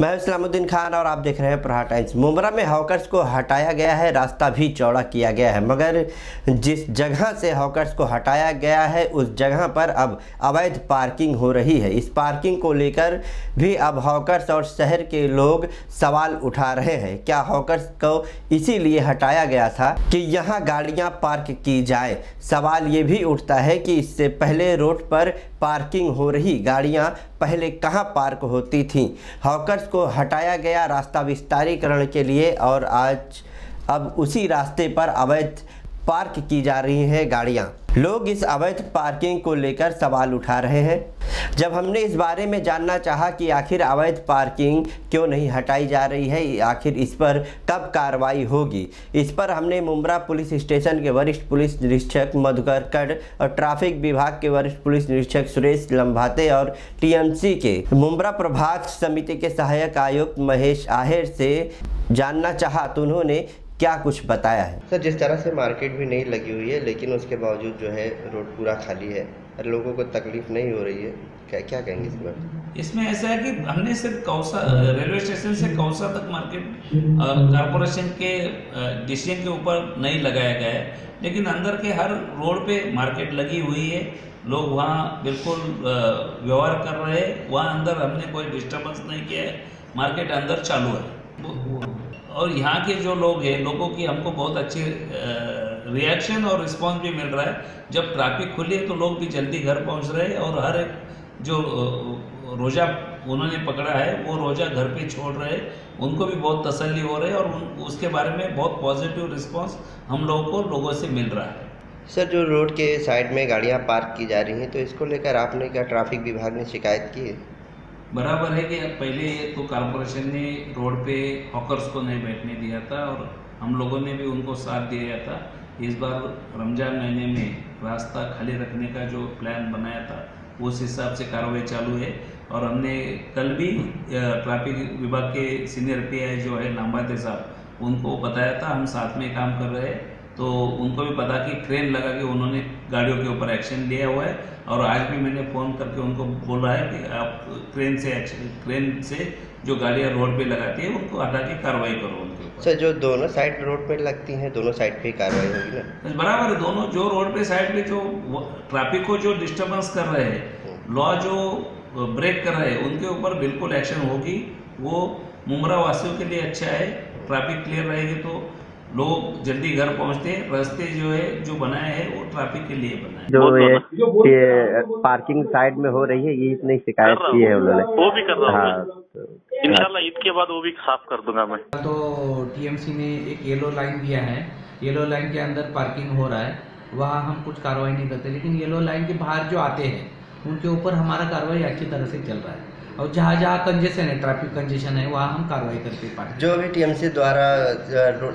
मैं इस्लामुद्दीन खान और आप देख रहे हैं प्रहार टाइम्स। मुमरा में हॉकर्स को हटाया गया है, रास्ता भी चौड़ा किया गया है, मगर जिस जगह से हॉकर्स को हटाया गया है, उस जगह पर अब अवैध पार्किंग हो रही है। इस पार्किंग को लेकर भी अब हॉकर्स और शहर के लोग सवाल उठा रहे हैं, क्या हॉकर्स को इसीलिए हटाया गया था कि यहाँ गाड़ियाँ पार्क की जाए? सवाल ये भी उठता है कि इससे पहले रोड पर पार्किंग हो रही, गाड़ियाँ पहले कहाँ पार्क होती थी? हॉकर्स को हटाया गया रास्ता विस्तारीकरण के लिए और आज अब उसी रास्ते पर अवैध पार्क की जा रही हैं गाड़ियाँ। लोग इस अवैध पार्किंग को लेकर सवाल उठा रहे हैं। जब हमने इस बारे में जानना चाहा कि आखिर अवैध पार्किंग क्यों नहीं हटाई जा रही है, आखिर इस पर कब कार्रवाई होगी? इस पर हमने मुमरा पुलिस स्टेशन के वरिष्ठ पुलिस निरीक्षक मधुकर कड़ और ट्रैफ़िक विभाग के वरिष्ठ पुलिस निरीक्षक सुरेश लम्भाते और टीएमसी के मुमरा प्रभाग समिति के सहायक आयुक्त महेश आहिर से जानना चाहा तो उन्होंने क्या कुछ बताया है? सर, जिस तरह से मार्केट भी नहीं लगी हुई है, लेकिन उसके बावजूद जो है, रोड पूरा खाली है। लोगों को तकलीफ़ नहीं हो रही है। क्या क्या कहेंगे इस पर इसमें ऐसा है कि हमने सिर्फ़ कौसा रेलवे स्टेशन से कौसा तक मार्केट कॉरपोरेशन के डिसीज़न के ऊपर नहीं लगाया गया है। लेकिन अंदर के हर रोड पे मार्केट लगी हुई है। लोग वहाँ बिल्कुल व्यवहार कर रहे हैं। वहाँ अंदर हमने कोई डिस्टर्बेंस नहीं किया है। मार्केट अंदर चालू है। और यहाँ के जो लोग हैं, लोगों की हमको बहुत अच्छी रिएक्शन और रिस्पांस भी मिल रहा है। जब ट्रैफ़िक खुली है तो लोग भी जल्दी घर पहुँच रहे हैं और हर एक जो रोज़ा उन्होंने पकड़ा है वो रोज़ा घर पे छोड़ रहे उनको भी बहुत तसल्ली हो रही है और उन, उसके बारे में बहुत पॉजिटिव रिस्पांस हम लोगों को लोगों से मिल रहा है। सर जो रोड के साइड में गाड़ियाँ पार्क की जा रही हैं तो इसको लेकर आपने क्या ट्रैफ़िक विभाग ने शिकायत की है? बराबर है कि पहले तो कॉरपोरेशन ने रोड पे हॉकर्स को नहीं बैठने दिया था और हम लोगों ने भी उनको साथ दिया था। इस बार रमज़ान महीने में रास्ता खाली रखने का जो प्लान बनाया था, उस हिसाब से कार्रवाई चालू है। और हमने कल भी ट्रैफ़िक विभाग के सीनियर पी जो है लाम्बाते साहब, उनको बताया था, हम साथ में काम कर रहे हैं। तो उनको भी पता कि ट्रेन लगा के उन्होंने गाड़ियों के ऊपर एक्शन लिया हुआ है। और आज भी मैंने फ़ोन करके उनको बोला है कि आप ट्रेन से एक्शन ट्रेन से जो गाड़ियाँ रोड पे लगाती है उनको हटा के कार्रवाई करो उनके ऊपर। सर जो दोनों साइड रोड पे लगती हैं दोनों साइड पे कार्रवाई होगी ना? बराबर है दोनों जो रोड पे साइड पे जो ट्रैफ़िक को जो डिस्टर्बेंस कर रहे हैं लॉ जो ब्रेक कर रहे हैं उनके ऊपर बिल्कुल एक्शन होगी। वो मुमरा वासियों के लिए अच्छा है ट्रैफ़िक क्लियर रहेगी तो लोग जल्दी घर पहुँचते रास्ते जो है जो बनाए हैं वो ट्रैफ़िक के लिए बनाए जो ये, ये पार्किंग साइड में हो रही है ये इतनी शिकायत की है उन्होंने। वो भी कर रहा हूँ। हाँ तो, इंशाल्लाह ईद के बाद वो भी साफ़ कर दूँगा मैं। तो टीएमसी ने एक येलो लाइन दिया है। येलो लाइन के अंदर पार्किंग हो रहा है। वहाँ हम कुछ कार्रवाई नहीं करते लेकिन येलो लाइन के बाहर जो आते हैं उनके ऊपर हमारा कार्रवाई अच्छी तरह से चल रहा है। और जहाँ जहाँ कंजेशन है ट्रैफ़िक कंजेशन है वहाँ हम कार्रवाई करते हैं जो भी टीएमसी द्वारा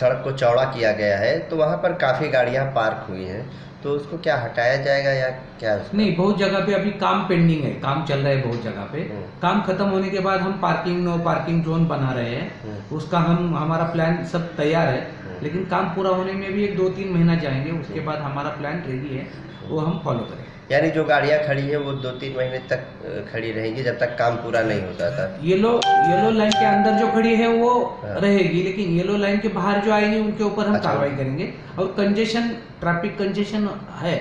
सड़क को चौड़ा किया गया है तो वहाँ पर काफ़ी गाड़ियाँ पार्क हुई हैं। तो उसको क्या हटाया जाएगा या क्या नहीं बहुत जगह पे अभी काम पेंडिंग है काम चल रहा है बहुत जगह पे। हम्म। काम खत्म होने के बाद हम पार्किंग नो पार्किंग जोन बना रहे हैं। हम्म। उसका हम हमारा प्लान सब तैयार है हम्म। लेकिन काम पूरा होने में भी एक दो तीन महीना जाएँगे उसके बाद हमारा प्लान रेडी है वो हम फॉलो करेंगे। यानी जो गाड़ियाँ खड़ी है वो दो तीन महीने तक खड़ी रहेंगी जब तक काम पूरा नहीं होता था येलो येलो लाइन के अंदर जो खड़ी है वो हाँ। रहेगी लेकिन येलो लाइन के बाहर जो आएँगे उनके ऊपर हम अच्छा। कार्रवाई करेंगे और कंजेशन ट्रैफ़िक कंजेशन है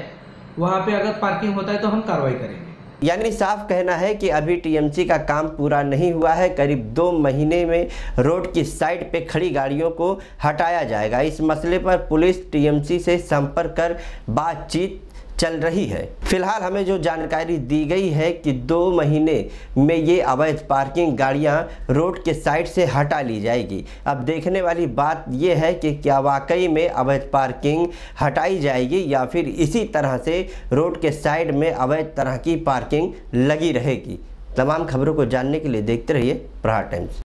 वहाँ पे अगर पार्किंग होता है तो हम कार्रवाई करेंगे यानी साफ़ कहना है कि अभी टीएमसी का काम पूरा नहीं हुआ है करीब दो महीने में रोड की साइड पे खड़ी गाड़ियों को हटाया जाएगा इस मसले पर पुलिस टीएमसी से संपर्क कर बातचीत चल रही है। फ़िलहाल हमें जो जानकारी दी गई है कि दो महीने में ये अवैध पार्किंग गाड़ियाँ रोड के साइड से हटा ली जाएगी। अब देखने वाली बात यह है कि क्या वाकई में अवैध पार्किंग हटाई जाएगी या फिर इसी तरह से रोड के साइड में अवैध तरह की पार्किंग लगी रहेगी। तमाम खबरों को जानने के लिए देखते रहिए प्रहार टाइम्स।